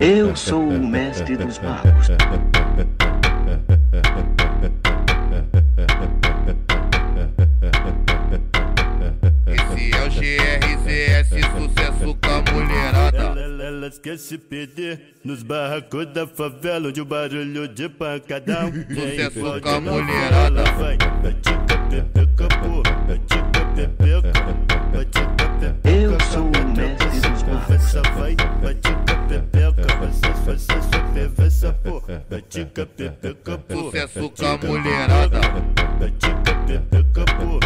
Eu sou o mestre dos magos. Elas querem se perder nos barracos da favela onde o barulho de pancadão. Sucesso com a mulherada. Vai, pepeca, pô, pepeca, pepeca. Eu sou o mestre dos. Conversa, vai, batica, pepeca, você, você, sua perversa, pô, batica, pepeca, pô. Sucesso com a mulherada. Batica, pepeca, pô,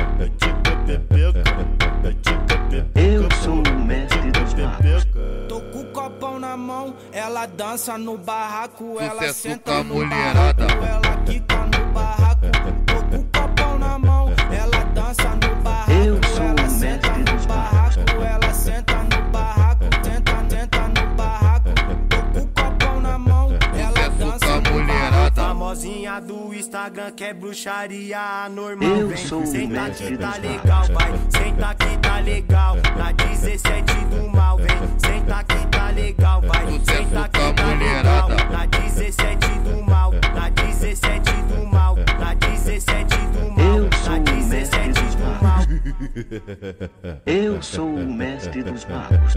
mão, ela dança no barraco, ela Sucesso senta com a no mulherada. barraco, ela quica no barraco. Tô com o copão na mão, ela dança no barraco, Eu sou ela o senta mestre no barraco, ela senta no barraco, tenta, tenta no barraco. Tô com o copão na mão, ela dança no mulherada. barraco. Famosinha do Instagram que é bruxaria anormal, Eu vem. sou Senta que tá dos legal, vai. Senta que tá legal, na 17 Eu sou o mestre dos magos.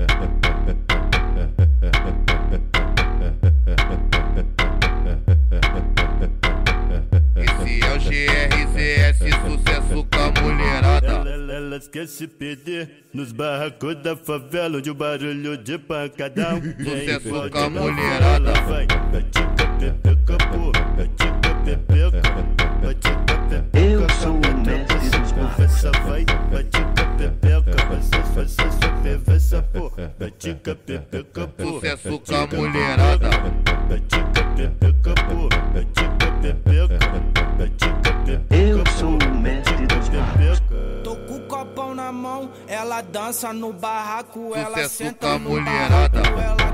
Esse é o GRZS, sucesso com a mulherada. Elas querem se perder nos barracos da favela onde o barulho de pancadão. Sucesso com a mulherada. não, Vai, batica, pepeca, pô, batica, pepeca, batica, Conversa, vai, batica, pepeca, você, você, sua perversa, pô, batica, pepeca, pô. Sucesso com a mulherada. Batica, pepeca, pô, batica, pepeca, batica, pepeca. Eu sou o mestre dos magos. Tô com o copão na mão, ela dança no barraco, ela senta no barraco, ela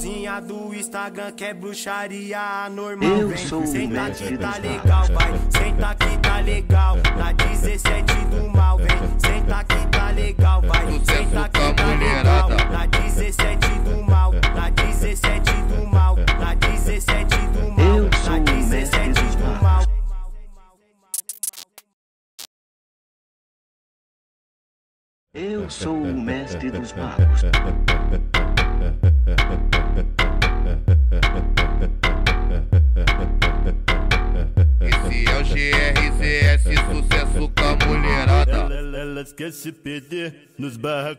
Famosinha do Instagram que é bruxaria anormal, Eu vem. sou o Senta mestre que tá legal, vai. Senta que tá legal, na 17 do mal, vem. Senta que tá legal, vai. Senta que tá mulherada. legal, na 17 do mal, na 17 do mal, na 17 do mal, Eu sou na o mestre 17 dos do magos. mal. Eu sou o mestre dos magos. GRZS, sucesso com a mulherada. Elas querem se perder nos barracos.